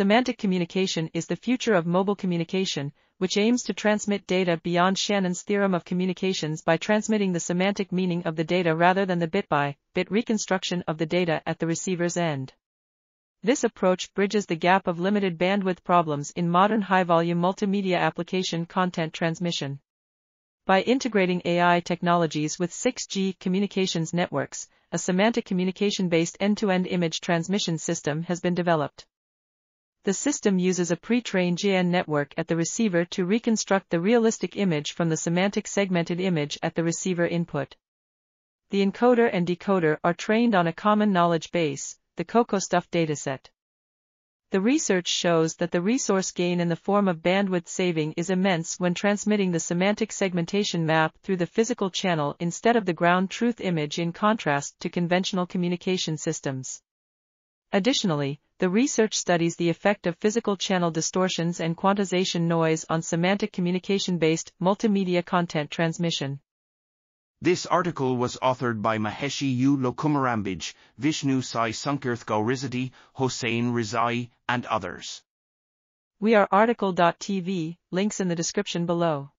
semantic communication is the future of mobile communication, which aims to transmit data beyond Shannon's theorem of communications by transmitting the semantic meaning of the data rather than the bit-by-bit reconstruction of the data at the receiver's end. This approach bridges the gap of limited bandwidth problems in modern high-volume multimedia application content transmission. By integrating AI technologies with 6G communications networks, a semantic communication-based end-to-end image transmission system has been developed. The system uses a pre-trained GAN network at the receiver to reconstruct the realistic image from the semantic segmented image at the receiver input. The encoder and decoder are trained on a common knowledge base, the CocoStuff dataset. The research shows that the resource gain in the form of bandwidth saving is immense when transmitting the semantic segmentation map through the physical channel instead of the ground truth image in contrast to conventional communication systems. Additionally, the research studies the effect of physical channel distortions and quantization noise on semantic communication-based multimedia content transmission. This article was authored by Maheshi U. Lokumarambage, Vishnu Sai Sankeerth Gowrisetty, Hossein Rezaei, and others. We are RTCL.TV, links in the description below.